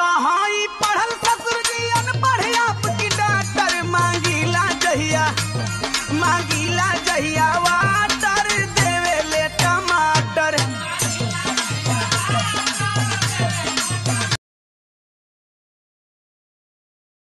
कहाई हाँ, पढ़ल ससुर जी अनपढ़ आपकी डॉक्टर मांगीला जहिया मांगीला जहिया।